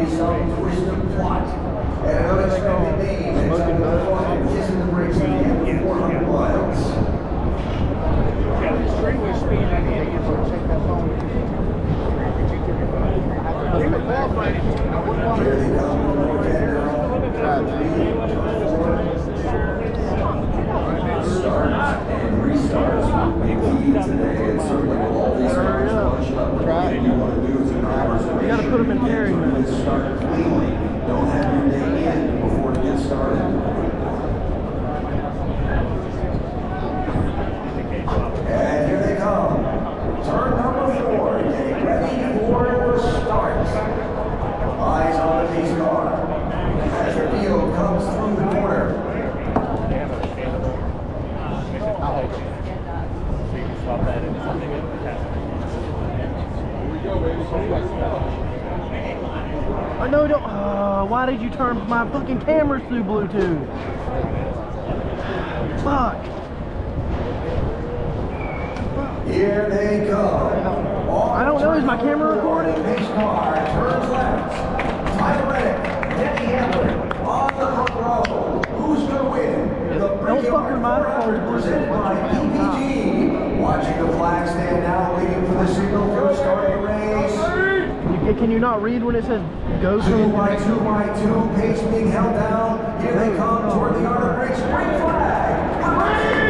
Twist of plot? Know, don't. Uh, why did you turn my fucking cameras through Bluetooth? Fuck. Here they come. I don't know, is my camera recording? Pace car turns left. Tyler Reddick, Denny Hamlin on the front row. Who's going to win? The Don't Brickyard fuck with my phone, presented by PPG. Watching the flag stand now, waiting for the signal for the start of the race. Hey, can you not read when it says go to? Two by two by two, pace being held down. Here they hmm. come toward the armor break. Spring flag.